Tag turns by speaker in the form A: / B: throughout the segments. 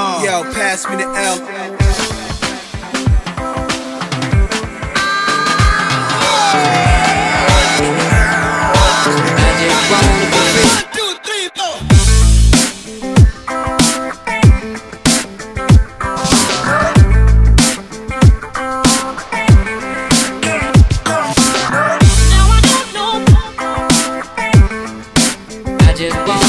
A: Uh, yo, pass me the L.
B: I just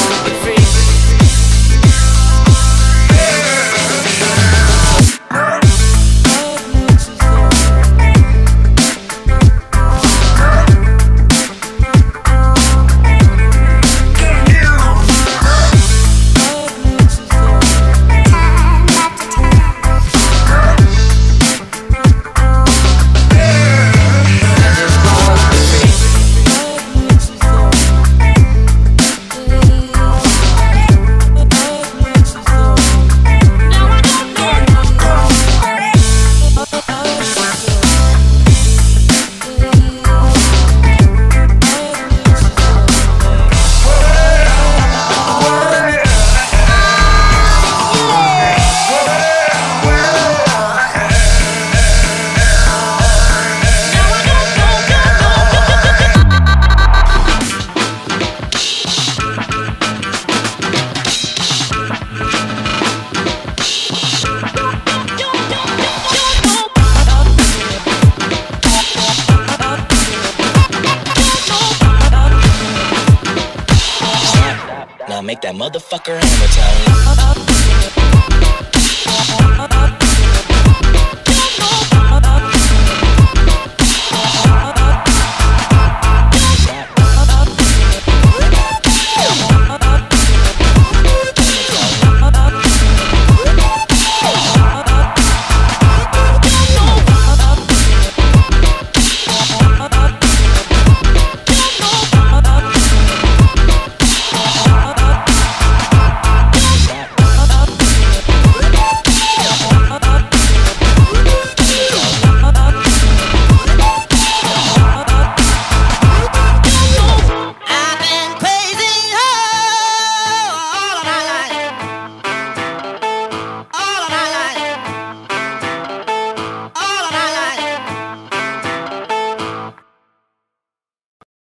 C: make that motherfucker hammer time.